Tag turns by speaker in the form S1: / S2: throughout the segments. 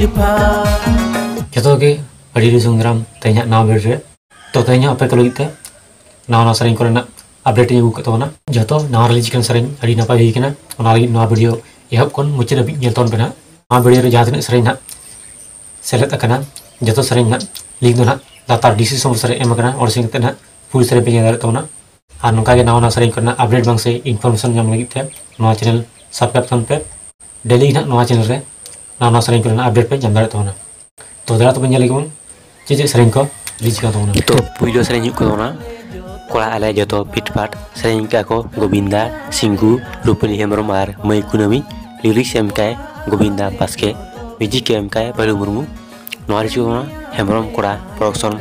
S1: ipa Jato ke adi disung ram tanya na berje to tanya apa kalau kita na na sering korena update ni buka tona jato na religion sering adi napa hi kena ona lagi na video ya kon mucin abi nyel ton bena na video re jahat ni sering na select akana jato sering na link do na latar disi som sering em akana or sing tena full sering pe nyadar tona ᱟᱨ ᱱᱚᱝᱠᱟ ᱜᱮ ᱱᱟᱣᱟ ᱱᱟᱣᱟ ᱥᱮᱨᱮᱧ ᱠᱚᱨᱮᱱᱟᱜ update ᱵᱟᱝ ᱥᱮ information ᱧᱟᱢ ᱞᱟᱹᱜᱤᱫ ᱛᱮ ᱱᱚᱣᱟ ᱪᱮᱱᱮᱞ ᱥᱟᱵᱥᱠᱨᱟᱭᱤᱵ ᱠᱟᱱ ᱯᱮ ᱰᱮᱞᱤ ᱦᱟᱸᱜ ᱱᱚᱣᱟ ᱪᱮᱱᱮᱞ ᱨᱮ ना पे जम तब चे चे सरिंग को रिजिका जो पीटपाट सरिंग को गोविंदा सिंगू रूपली हेम्रम और मई कुनमी लिरिक्स एमक गोविंदा बास्के म्यूज़िक को एमक बलू मुर्मू ना रिजिका हेम्रम कोड़ा प्रडक्शन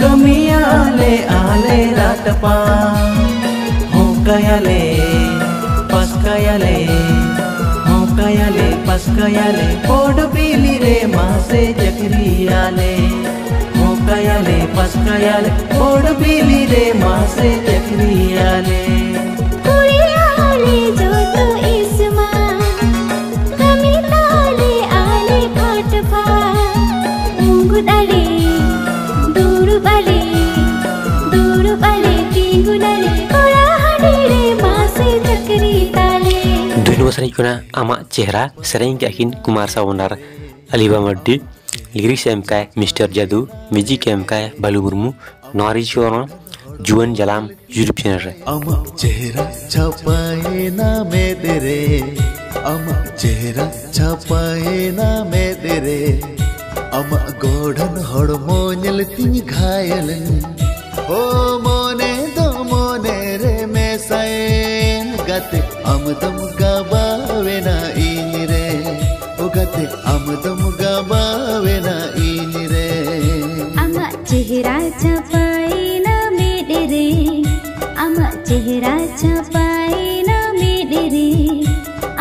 S1: कमी
S2: आले आले रात पा हो कयाले कयाले पोड पीली रे मासे चक्रियाले हो कयाले पस कयाले पोड पीली
S1: कोना आमा चेहरा के अकिन कुमार सावनार अलीबा muddy lyrics M K mister Jadu music M K Balu Murmu rich को जुवन जलाम यूट्यूब चैनल रे
S3: अमक चेहरा छपाए ना मैं तेरे चेहरा छपाए ना मैं तेरे घायलन ओ मोने दो मोने रे मैं सायन गाते अमदम गाबावे ना इन रे ओ गाते अमदम गाबावे ना इन रे
S4: आमा चेहरा छपाए ना मेरे रे आमा चेहरा छपाए ना मेरे रे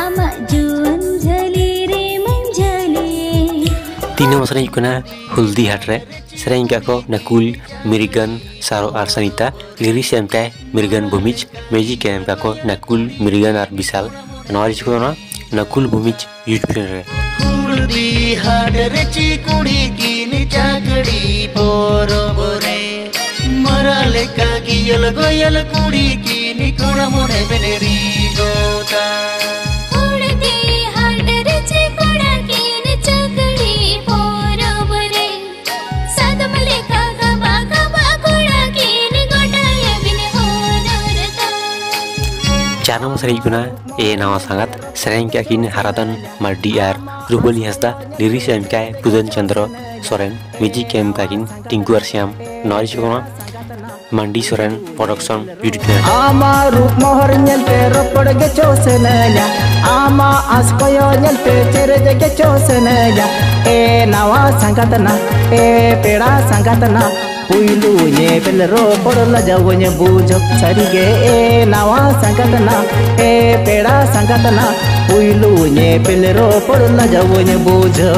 S4: आमा जुअन झली रे मंझली
S1: तीन नंबर सेरेंग कोना हुल्दी हाट रे सेरेंग का को नकुल मिरिगन सारो आर सनिता लिरिक्स एम काय मिरिगन भूमिज म्यूज़िक एम का ನಾರಿಸಿಕೋಣ ನಕುಲ್ ಭೂಮಿಚ್ ಯೂಟ್ಯೂಬ್ರೆ
S3: ಕುರ್ಬಿ ಹಾಡರ ಚಿಕುಡಿ ಕಿನ ಚಾಕಡಿ ಪೋರೊಬೊರೆ ಮರಲೆಕ್ಕ ಗಿಯಲ ಗೊಯಲ ಕುಡಿ ಕಿನಿ ಕೊಣಮೊನೆ ಬೆನೆರಿ ಗೋತಾ
S1: Canam Sariguna e nama sangat sering kakin haradan mardiar. Rubel Hasda diri kaya Budan Chandra Soren Miji Kem kakin Siam Nori Sukma Mandi Soren Production Unit Ama
S2: rup mohor nyel pe ropod ge chosenanya Ama askoyo nyel pe cereje ge chosenanya E nawa sangkatana e peda sangkatana puilu nye pelro porla jago nye bujo sarige e nawa sangkatna e peda sangkatna puilu nye pelro porla jago nye bujo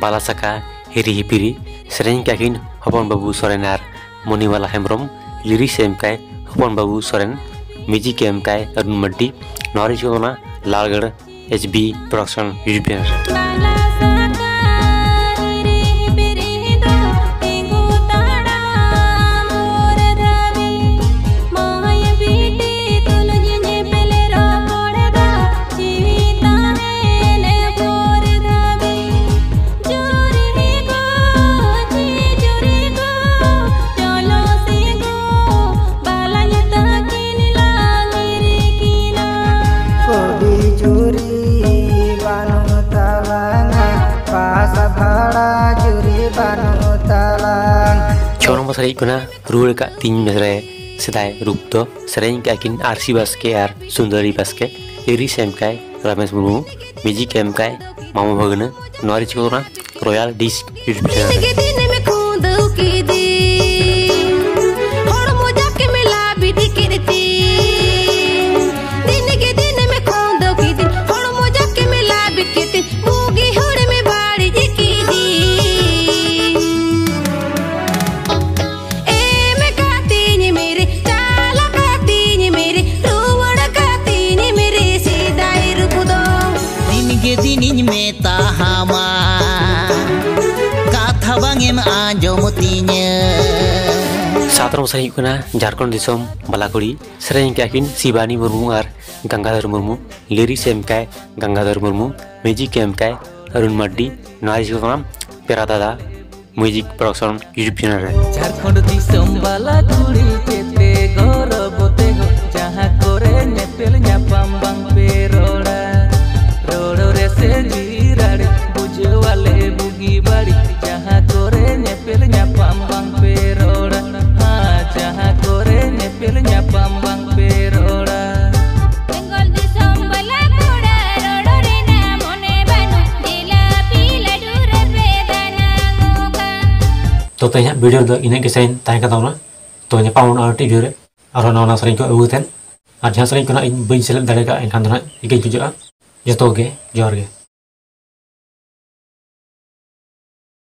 S1: Bala saka hiri hipiri kakin hopon babu sorenar moniwala hemrom liris emkai hopon babu soren music emkai arun maddi nori chona lalgad hb production youtube channel
S4: छोरों पर सही कुना
S1: rule का तीन मिसरे सिदाय रूप तो सरें का किन आरसी बस के यार सुंदरी बस के इरी सेम का रमेश मुर्मू मिजी कैम
S4: का मामू भगने नॉरिच को रोयल डिस्क यूज़ करना habang em anjom
S3: tinya
S1: Satrom sahih kuna Jharkhand disom Balakuri sering kakin Sibani Murmu ar Gangadhar Murmu lyrics em kai Gangadhar Murmu music em kai Arun Maddi noise
S4: program Pera Dada music production YouTube channel है झारखंड दिसम बालाकुड़ी
S1: तो तैया video दो इन्हें के sign ताई का ताऊना तो रे और नाना सरिंग को अगुतेन और जहाँ सरिंग को ना इन बइन सेलेक्ट दाड़े का एनखान दना इके जुजुआ जतो के ज़ोर के